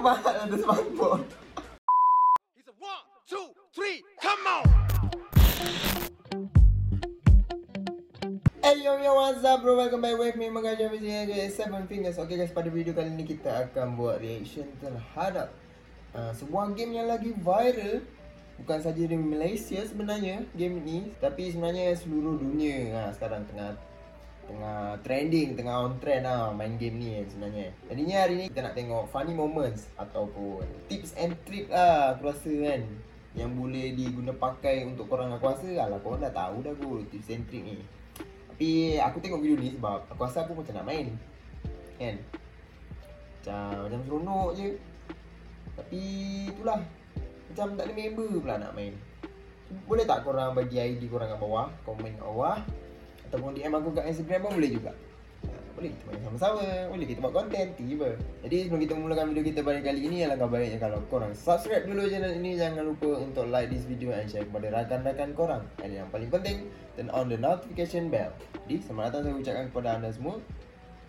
mahal ada smartphone. One, two, three, come on! Hey yo yo what's up bro? Welcome back with me Mengajar Vijay guys Seven Fingers. Okay guys pada video kali ni kita akan buat reaction terhadap uh, Sebuah game yang lagi viral. Bukan saja di Malaysia sebenarnya game ni Tapi sebenarnya seluruh dunia. Ha, Sekarang tengah Tengah trending, tengah on trend lah main game ni sebenarnya. Jadinya hari ni kita nak tengok funny moments Ataupun tips and trick lah aku rasa kan. Yang boleh diguna pakai untuk korang aku rasa Alah korang dah tahu dah kot tips and trick ni. Tapi aku tengok video ni sebab aku rasa aku macam nak main. Kan? Macam, macam seronok je. Tapi itulah. Macam tak ada member pula nak main. Boleh tak korang bagi ID korang kat bawah? Komen kat bawah Ataupun DM aku kat Instagram pun boleh juga. Ha, boleh kita main sama-sama. Boleh kita buat konten Tiba. Jadi sebelum kita mulakan video kita pada kali ini Alangkah baiknya kalau korang subscribe dulu channel ini Jangan lupa untuk like this video And share kepada rakan-rakan korang. Dan yang paling penting. Turn on the notification bell. Jadi selamat datang saya ucapkan kepada anda semua.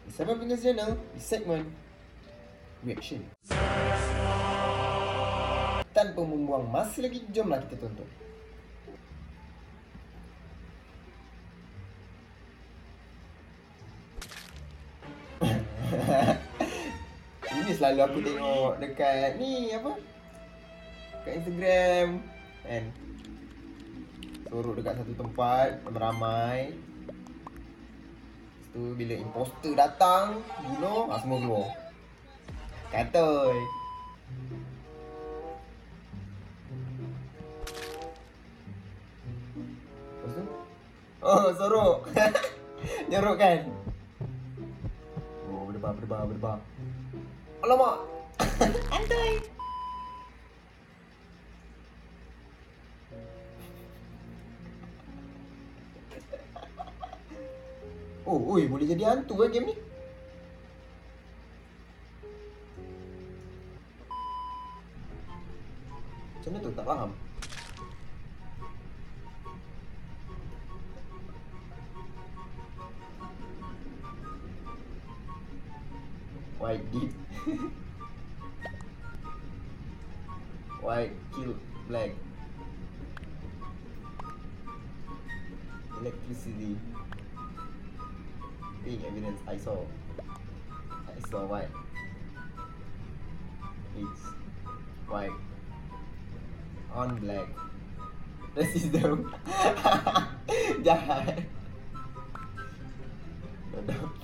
Di Seven Fingers Channel Di segmen Reaction. Tanpa membuang masa lagi Jomlah kita tonton selalu aku tengok dekat ni apa? Kat Instagram kan. Sorok dekat satu tempat. Lepas tu bila imposter datang, bunuh, ah, semua keluar. Katoi. Oh, sorok. Nyorok kan? Oh, berdebar, berdebar, berdebar. Alamak. Andai. Oh, oi, boleh jadi hantu kan game ni? Macam mana tu? Tak faham. White deep. White kill black. Electricity. Being evidence I saw. I saw white. It's white. On black. Racism. Jahat. Bodoh.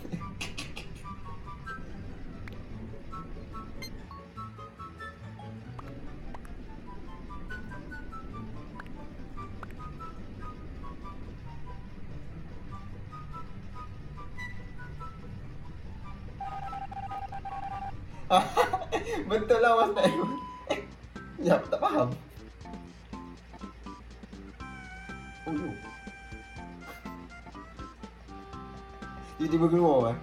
Betul lah Mas Naim Eh, ya tak faham. Oh yo. Tiba-tiba keluar eh?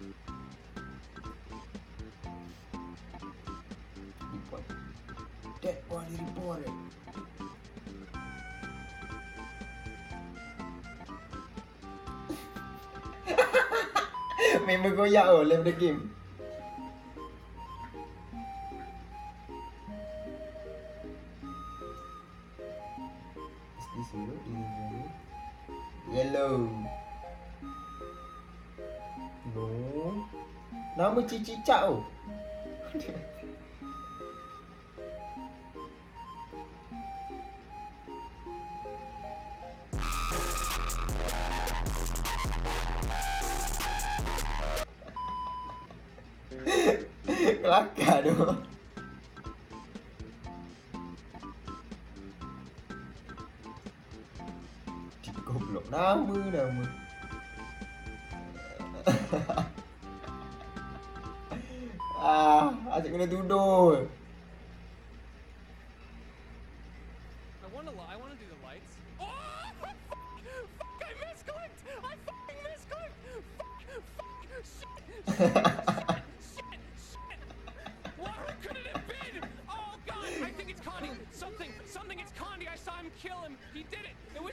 Report Dead body reported Member goyak oh left the game Is this yellow? This is yellow Yellow No Nama cicicak oh Kelakar tu Cik goblok Nama nama. Ah, asyik kena tuduh I want to.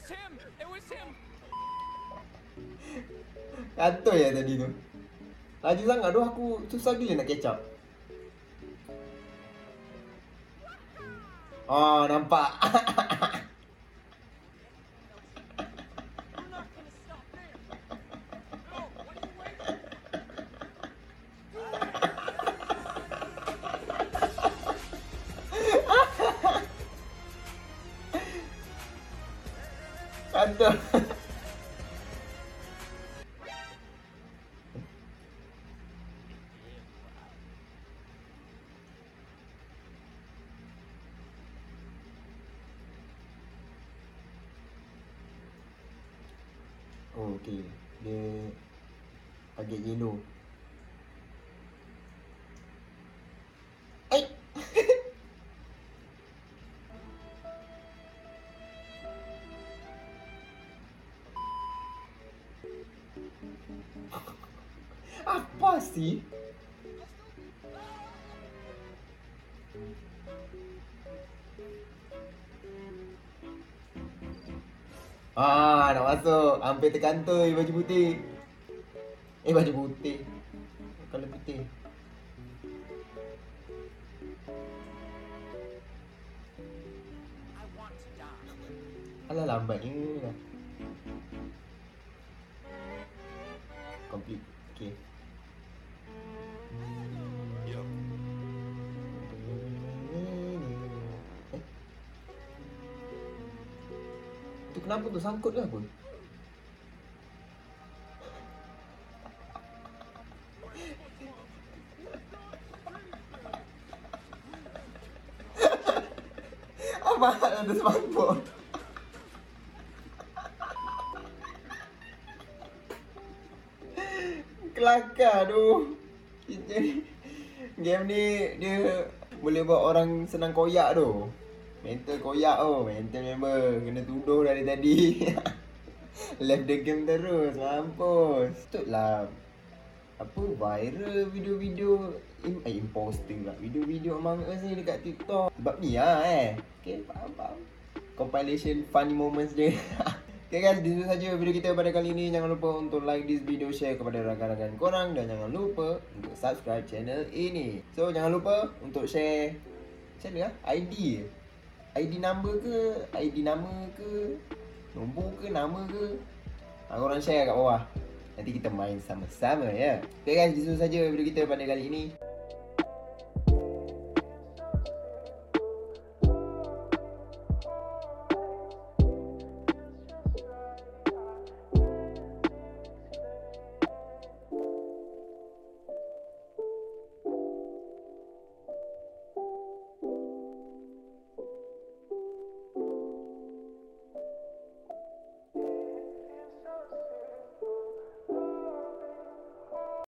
him! It was him! Kantoi lah tadi tu Laju sangat tu aku susah gila nak catch up Oh nampak Aduh. Oh, okey. Dia target yellow. Apa sih? Ah, nak masuk. Hampir terkantoi baju putih. Eh, baju putih. Kalau putih. Alah lambat ni lah. Complete. Okay. Kenapa tu sangkut ke apa? Apa hal ada smartphone? Kelakar tu. Game ni dia boleh buat orang senang koyak tu. Mental koyak tu. Mental member kena tuduh dari tadi. Left the game terus. Mampus. Tutlah apa viral video-video im, eh, imposting lah video-video Among Us ni dekat TikTok sebab ni lah eh okay faham faham compilation funny moments dia Okay guys, itu saja video kita pada kali ini. Jangan lupa untuk like this video, share kepada rakan-rakan korang dan jangan lupa untuk subscribe channel ini. So, jangan lupa untuk share macam mana lah? ID ID number ke? ID nama ke? Nombor ke? Nama ke? Ha, korang share kat bawah. Nanti kita main sama-sama ya. Okay guys, itu saja video kita pada kali ini.